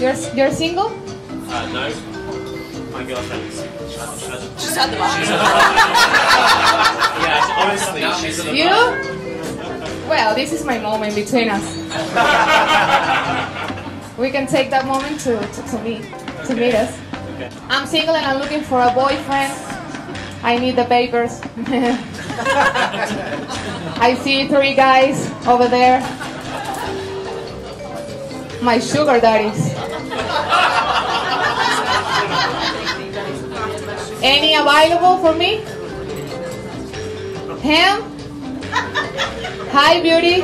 You're you're single? Uh, no. My girlfriend is. She hasn't. She hasn't. She's had the money. Yeah, honestly, she's in a You? Well, this is my moment between us. We can take that moment to, to, to meet to meet us. Okay. I'm single and I'm looking for a boyfriend. I need the papers. I see three guys over there. My sugar daddies. Any available for me? Him? Hi, beauty.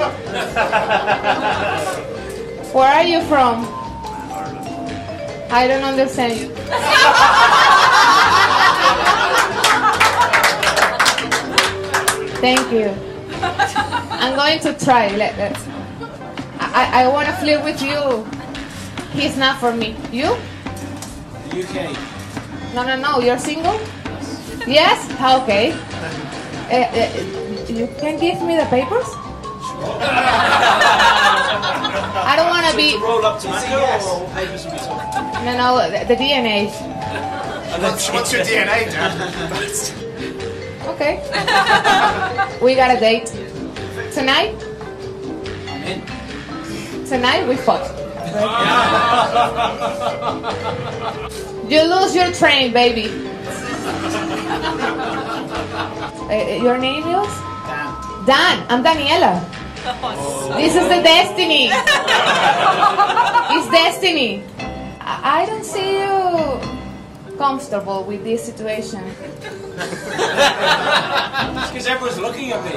Where are you from? I don't understand you. Thank you. I'm going to try. Let, let's. I, I want to flirt with you. He's not for me. You? UK. No, no, no. You're single? Yes? Okay. Uh, uh, you can give me the papers? I don't want to be. Roll up to yes. or papers will be talking. No, no, the, the DNA. What's, what's your DNA, Dad? Okay. we got a date. Tonight? I'm in. Tonight we fuck. you lose your train, baby. Uh, your name is? Damn. Dan. I'm Daniella. This is the destiny. it's destiny. I, I don't see you comfortable with this situation. Because everyone's looking at me.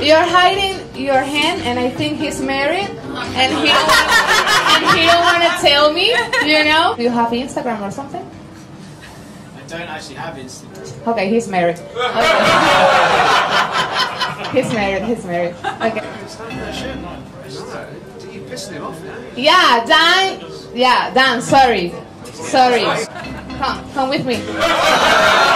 You're, you're hiding your hand, and I think he's married, and he and he don't want to tell me. You know? Do you have Instagram or something? I don't actually have Instagram. Okay, he's married. Okay. he's married. He's married. Okay. You pissing him off now? Yeah, Dan. Yeah, Dan. Sorry, sorry. Come, come with me.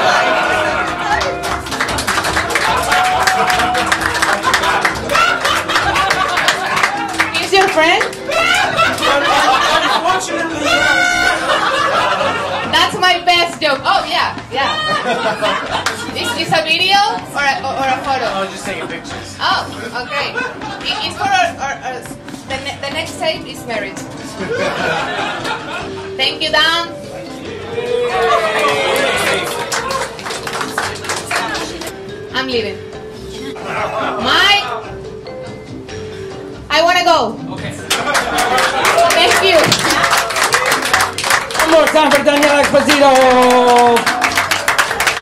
yeah. Is this a video or a, or a photo? I was just taking pictures. Oh, okay. It- It's for our, our, our, the, ne- the next tape is marriage. Thank you, Dan. I'm leaving. Mike, I want to go. Okay. Thank you. One more time for Daniella Exposito.